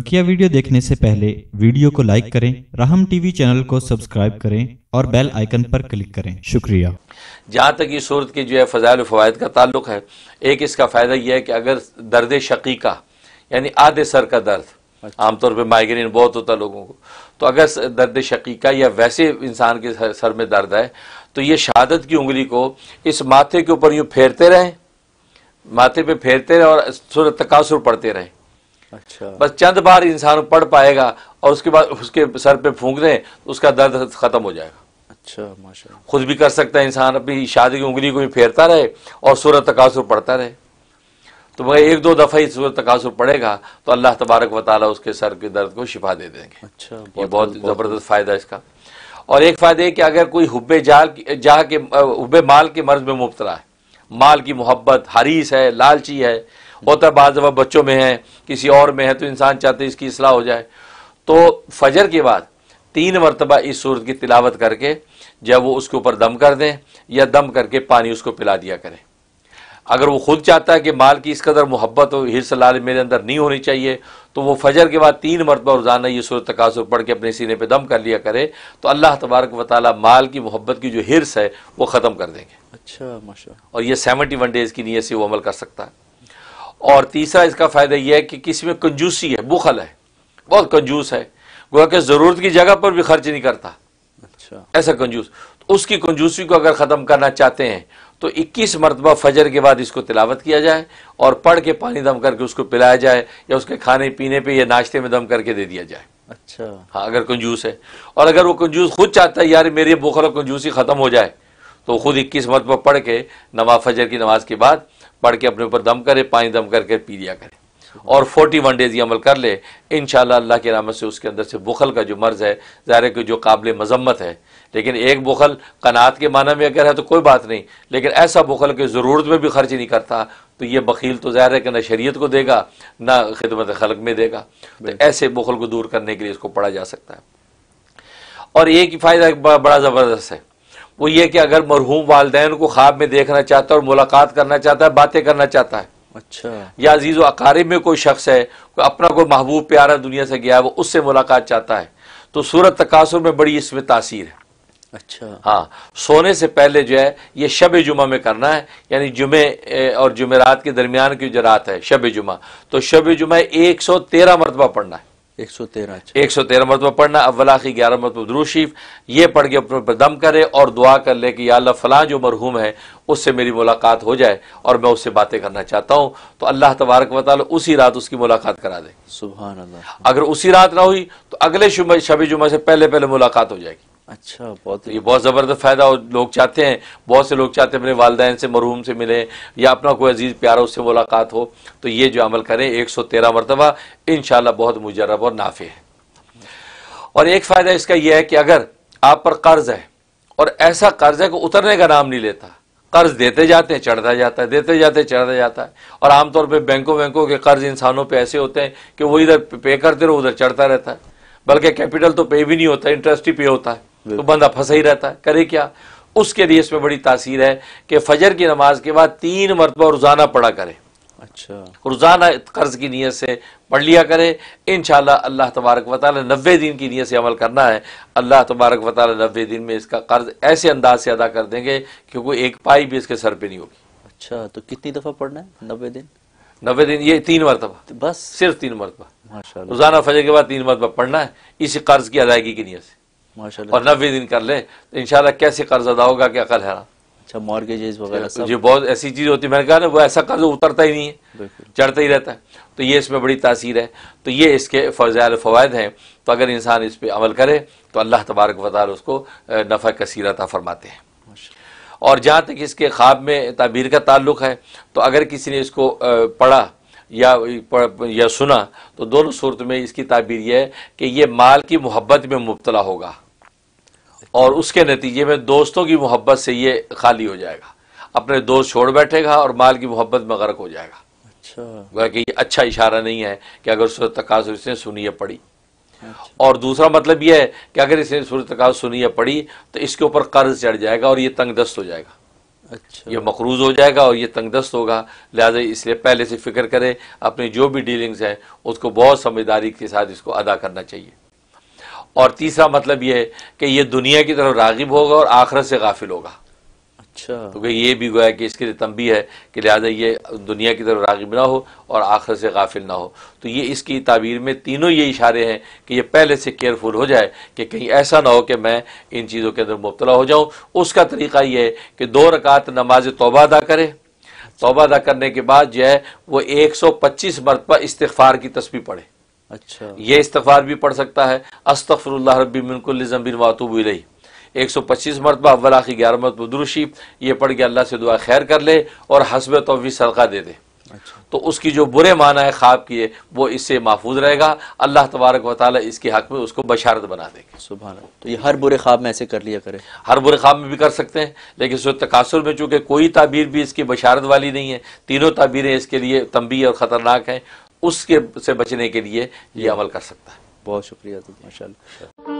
بکیا video دیکھنے سے پہلے ویڈیو کو لائک کریں رحم ٹی وی چینل کو سبسکرائب کریں اور بیل آئیکن پر کلک کریں۔ شکریہ۔ جہاں تک یہ صورت کے جو ہے فضائل و فوائد کا تعلق ہے ایک اس کا فائدہ یہ ہے کہ اگر درد شقیقہ یعنی آدھے سر کا درد اچھا۔ عام طور پہ مائگرین بہت ہوتا لوگوں کو تو اگر درد شقیقہ یا ویسے انسان کے سر میں درد ہے تو یہ شہادت کی انگلی کو اس ماتھے کے اوپر یوں پھیرتے رہیں ماتھے پہ پھیرتے رہیں اور تقاصر پڑھتے رہیں۔ اچھا۔ بس چند بار انسان پڑھ پائے گا اور اس کے بعد اس کے سر پہ پھونک دیں تو اس کا درد ختم ہو جائے گا۔ خود بھی کر سکتا ہے انسان اپنی شادی کی انگلی کو بھی پھیرتا رہے اور صورت تقاصر پڑھتا رہے۔ تو وہ ایک دو دفعہ ہی صورت تقاصر پڑھے گا تو اللہ تبارک و تعالیٰ اس کے سر کے درد کو شفا دے دیں گے۔ اچھا یہ بہت زبردست فائدہ اس کا۔ اور ایک فائدہ ہے کہ اگر کوئی حب جال جا کے حب مال کے مرض میں مبتلا ہے مال کی محبت حریص ہے لالچی ہے ہوتا ہے بعض دفعہ بچوں میں ہیں کسی اور میں ہے تو انسان چاہتے اس کی اصلاح ہو جائے۔ تو فجر کے بعد تین مرتبہ اس صورت کی تلاوت کر کے جب وہ اس کے اوپر دم کر دیں یا دم کر کے پانی اس کو پلا دیا کریں۔ اگر وہ خود چاہتا ہے کہ مال کی اس قدر محبت اور ہر صلاح میرے اندر نہیں ہونی چاہیے تو وہ فجر کے بعد تین مرتبہ روزانہ یہ صورت تقاصر پڑھ کے اپنے سینے پہ دم کر لیا کرے تو اللہ تبارک و تعالی مال کی محبت کی جو ہرس ہے وہ ختم کر دیں گے۔ اچھا ماشاء اور یہ سیونٹی ون ڈیز کی نیت سے وہ عمل کر سکتا ہے۔ اور تیسرا اس کا فائدہ یہ ہے کہ کسی میں کنجوسی ہے بخل ہے۔ بہت کنجوس ہے۔ گویا کہ ضرورت کی جگہ پر بھی خرچ نہیں کرتا۔ اچھا۔ ایسا کنجوس۔ اس کی کنجوسی کو اگر ختم کرنا چاہتے ہیں تو اکیس مرتبہ فجر کے بعد اس کو تلاوت کیا جائے اور پڑھ کے پانی دم کر کے اس کو پلایا جائے یا اس کے کھانے پینے پہ یا ناشتے میں دم کر کے دے دیا جائے۔ اچھا۔ ہاں اگر کنجوس ہے۔ اور اگر وہ کنجوس خود چاہتا ہے یار میری بخل اور کنجوسی ختم ہو جائے تو خود اکیس مرتبہ پڑھ کے نواز فجر کی نماز کے بعد پڑھ کے اپنے اوپر دم کرے پانی دم کر کے پی لیا کرے۔ اور فورٹی ون ڈیز یہ عمل کر لے انشاءاللہ اللہ کے رحمت سے اس کے اندر سے بخل کا جو مرض ہے ظاہر ہے کہ جو قابل مذمت ہے۔ لیکن ایک بخل قناعت کے معنی میں اگر ہے تو کوئی بات نہیں لیکن ایسا بخل کہ ضرورت میں بھی خرچ نہیں کرتا تو یہ بخیل تو ظاہر ہے کہ نہ شریعت کو دے گا نہ خدمت خلق میں دے گا۔ تو ایسے بخل کو دور کرنے کے لیے اس کو پڑھا جا سکتا ہے۔ اور یہ فائدہ بڑا زبردست ہے۔ وہ یہ کہ اگر مرحوم والدین کو خواب میں دیکھنا چاہتا ہے اور ملاقات کرنا چاہتا ہے باتیں کرنا چاہتا ہے۔ اچھا۔ یا عزیز و اقارب میں کوئی شخص ہے کوئی اپنا کوئی محبوب پیارا دنیا سے گیا ہے وہ اس سے ملاقات چاہتا ہے۔ تو صورت تقاصر میں بڑی اس میں تاثیر ہے۔ اچھا۔ ہاں سونے سے پہلے جو ہے یہ شب جمعہ میں کرنا ہے یعنی جمعے اور جمعرات کے درمیان کی جو رات ہے شب جمعہ۔ تو شب جمعہ ایک سو تیرہ مرتبہ پڑھنا ہے۔ ایک سو تیرہ ایک سو تیرہ مرتبہ پڑھنا اول آخری گیارہ مرتبہ درو شریف۔ یہ پڑھ کے اپنے دم کرے اور دعا کر لے کہ یا اللہ فلاں جو مرحوم ہے اس سے میری ملاقات ہو جائے اور میں اس سے باتیں کرنا چاہتا ہوں۔ تو اللہ تبارک و تعالی اسی رات اس کی ملاقات کرا دے۔ سبحان اللہ۔ اگر اسی رات نہ ہوئی تو اگلے شب جمعہ سے پہلے پہلے ملاقات ہو جائے گی۔ اچھا بہت یہ بہت زبردست فائدہ لوگ چاہتے ہیں بہت سے لوگ چاہتے ہیں اپنے والدین سے مرحوم سے ملے یا اپنا کوئی عزیز پیارا اس سے ملاقات ہو۔ تو یہ جو عمل کریں ایک سو تیرہ مرتبہ انشاءاللہ بہت مجرب اور نافع ہے۔ اور ایک فائدہ اس کا یہ ہے کہ اگر آپ پر قرض ہے اور ایسا قرض ہے کہ اترنے کا نام نہیں لیتا۔ قرض دیتے جاتے ہیں چڑھتا جاتا ہے دیتے جاتے ہیں چڑھتا جاتا ہے۔ اور عام طور پہ بینکوں بینکوں کے قرض انسانوں پہ ایسے ہوتے ہیں کہ وہ ادھر پے کرتے رہو ادھر چڑھتا رہتا ہے۔ بلکہ کیپٹل تو پے بھی نہیں ہوتا انٹرسٹ ہی پے ہوتا ہے۔ تو بندہ پھنسا ہی رہتا ہے کرے کیا؟ اس کے لیے اس میں بڑی تاثیر ہے کہ فجر کی نماز کے بعد تین مرتبہ روزانہ پڑھا کرے۔ اچھا۔ روزانہ قرض کی نیت سے پڑھ لیا کرے۔ انشاءاللہ اللہ تبارک و تعالی نوے دن کی نیت سے عمل کرنا ہے۔ اللہ تبارک و تعالی نوے دن میں اس کا قرض ایسے انداز سے ادا کر دیں گے کہ کوئی ایک پائی بھی اس کے سر پہ نہیں ہوگی۔ اچھا تو کتنی دفعہ پڑھنا ہے؟ نوے دن؟ نوے دن یہ تین مرتبہ۔ بس۔ صرف تین مرتبہ۔ روزانہ فجر کے بعد تین مرتبہ پڑھنا ہے۔ اسی قرض کی ادائیگی کی نیت سے۔ اور نبے دن کر لیں تو انشاءاللہ کیسے قرض ادا ہوگا کیا کل ہے اچھا مارگیجز وغیرہ یہ بہت ایسی چیز ہوتی ہے۔ میں نے کہا نا وہ ایسا قرض اترتا ہی نہیں ہے۔ چڑھتا ہی رہتا ہے۔ تو یہ اس میں بڑی تاثیر ہے۔ تو یہ اس کے فضائل فوائد ہیں۔ تو اگر انسان اس پہ عمل کرے تو اللہ تبارک و تعالی اس کو نفع کثیر عطا فرماتے ہیں۔ اور جہاں تک اس کے خواب میں تعبیر کا تعلق ہے تو اگر کسی نے اس کو پڑھا یا یا سنا تو دونوں صورت میں اس کی تعبیر یہ ہے کہ یہ مال کی محبت میں مبتلا ہوگا۔ اور اس کے نتیجے میں دوستوں کی محبت سے یہ خالی ہو جائے گا۔ اپنے دوست چھوڑ بیٹھے گا اور مال کی محبت میں غرق ہو جائے گا۔ اچھا۔ کہ یہ اچھا اشارہ نہیں ہے کہ اگر صورت تقاصر اس نے سنی سنیے پڑھی۔ اور دوسرا مطلب یہ ہے کہ اگر اس نے صورت سنی سنیے پڑھی تو اس کے اوپر قرض چڑھ جائے گا اور یہ تنگ دست ہو جائے گا۔ اچھا۔ یہ مقروض ہو جائے گا اور یہ تنگ دست ہوگا۔ لہٰذا اس لیے پہلے سے فکر کرے اپنی جو بھی ڈیلنگز ہیں اس کو بہت سمجھداری کے ساتھ اس کو ادا کرنا چاہیے۔ اور تیسرا مطلب یہ ہے کہ یہ دنیا کی طرف راغب ہوگا اور آخرت سے غافل ہوگا۔ اچھا۔ کیونکہ یہ بھی گویا کہ اس کے لیے تنبی ہے کہ لہٰذا یہ دنیا کی طرف راغب نہ ہو اور آخر سے غافل نہ ہو۔ تو یہ اس کی تعبیر میں تینوں یہ اشارے ہیں کہ یہ پہلے سے کیئرفل ہو جائے کہ کہیں ایسا نہ ہو کہ میں ان چیزوں کے اندر مبتلا ہو جاؤں۔ اس کا طریقہ یہ ہے کہ دو رکعت نماز توبہ ادا کرے۔ توبہ ادا کرنے کے بعد جو ہے وہ ایک سو پچیس مرتبہ استغفار کی تسبیح پڑھے۔ اچھا۔ یہ استغفار بھی پڑھ سکتا ہے۔ استغفر اللہ ربی من کل ذنب واتوب الیہ۔ ایک سو پچیس مرتبہ اول آخری گیارہ مرتبہ دروشی یہ پڑھ کے اللہ سے دعا خیر کر لے اور حسب توفی صدقہ دے دے۔ اچھا۔ تو اس کی جو برے معنی ہے خواب کی ہے وہ اس سے محفوظ رہے گا۔ اللہ تبارک و تعالیٰ اس کے حق میں اس کو بشارت بنا دے گا۔ سبحان اللہ۔ تو یہ ہر برے خواب میں ایسے کر لیا کرے۔ ہر برے خواب میں بھی کر سکتے ہیں لیکن سو تقاصر میں چونکہ کوئی تعبیر بھی اس کی بشارت والی نہیں ہے تینوں تعبیریں اس کے لیے تنبی اور خطرناک ہیں۔ اس کے سے بچنے کے لیے یہ عمل کر سکتا ہے۔ بہت شکریہ ماشاء اللہ